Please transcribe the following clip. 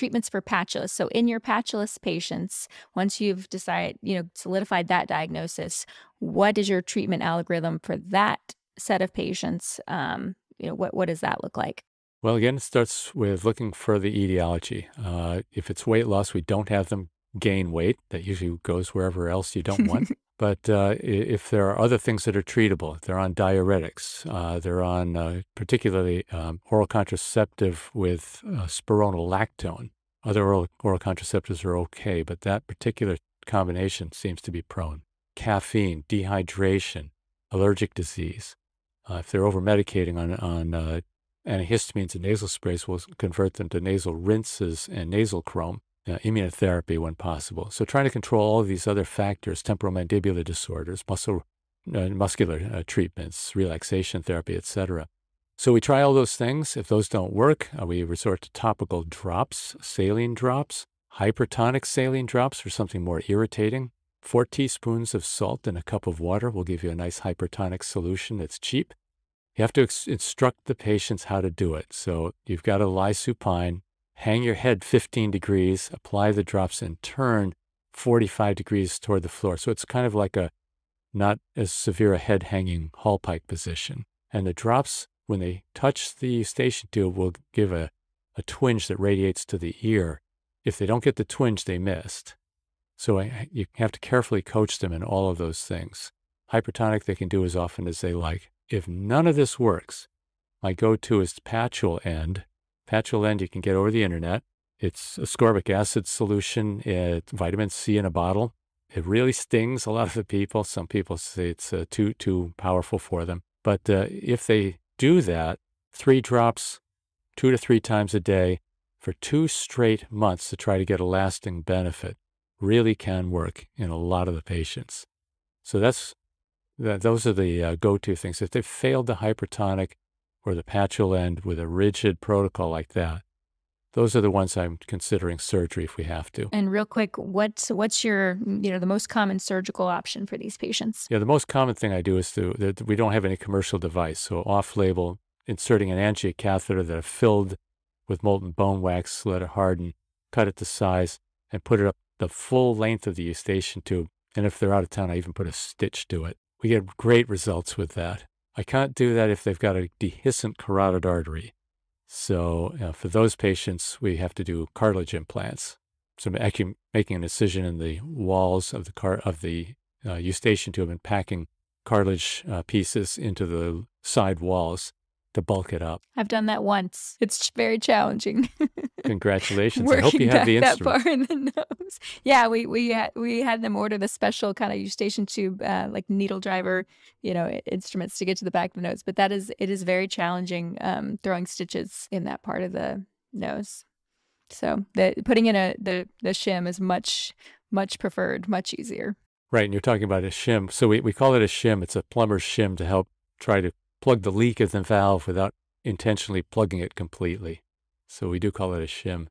treatments for patulous. So in your patulous patients, once you've decided, you know, solidified that diagnosis, what is your treatment algorithm for that set of patients? Um, you know, what what does that look like? Well, again, it starts with looking for the etiology. Uh, if it's weight loss, we don't have them gain weight. That usually goes wherever else you don't want. but uh, if there are other things that are treatable, they're on diuretics, uh, they're on uh, particularly um, oral contraceptive with uh, spironolactone. Other oral, oral contraceptives are okay, but that particular combination seems to be prone. Caffeine, dehydration, allergic disease. Uh, if they're over medicating on, on uh, antihistamines and nasal sprays, we'll convert them to nasal rinses and nasal chrome uh, immunotherapy when possible. So trying to control all of these other factors, temporomandibular disorders, muscle, uh, muscular uh, treatments, relaxation therapy, etc. So we try all those things. If those don't work, uh, we resort to topical drops, saline drops, hypertonic saline drops for something more irritating. Four teaspoons of salt in a cup of water will give you a nice hypertonic solution that's cheap. You have to instruct the patients how to do it. So you've got to lie supine, hang your head 15 degrees, apply the drops, and turn 45 degrees toward the floor. So it's kind of like a not as severe a head hanging Hallpike position. And the drops, when they touch the eustachian tube, will give a, a twinge that radiates to the ear. If they don't get the twinge, they missed. So I, you have to carefully coach them in all of those things. Hypertonic, they can do as often as they like. If none of this works, my go to is PatulEnd, PatulEnd you can get over the internet. It's ascorbic acid solution, it's vitamin C in a bottle. It really stings a lot of the people. Some people say it's uh, too too powerful for them. But uh, if they do that, three drops, two to three times a day, for two straight months to try to get a lasting benefit, really can work in a lot of the patients. So that's that, those are the uh, go-to things. If they've failed the hypertonic, or the PatulEnd with a rigid protocol like that, those are the ones I'm considering surgery if we have to. And real quick, what's what's your you know the most common surgical option for these patients? Yeah, the most common thing I do is to we don't have any commercial device, so off-label inserting an angiocatheter catheter that I've filled with molten bone wax, let it harden, cut it to size, and put it up the full length of the eustachian tube. And if they're out of town, I even put a stitch to it. We get great results with that. I can't do that if they've got a dehiscent carotid artery. So uh, for those patients, we have to do cartilage implants. So actually making an incision in the walls of the car of the uh, eustachian tube and packing cartilage uh, pieces into the side walls to bulk it up. I've done that once. It's very challenging. Congratulations! I hope you have the instrument. That far in the nose. Yeah, we we had, we had them order the special kind of eustachian tube, uh, like needle driver, you know, instruments to get to the back of the nose. But that is it is very challenging um, throwing stitches in that part of the nose. So the putting in a the the shim is much much preferred, much easier. Right, and you're talking about a shim. So we, we call it a shim. It's a plumber's shim to help try to plug the leak of the valve without intentionally plugging it completely. So we do call it a shim.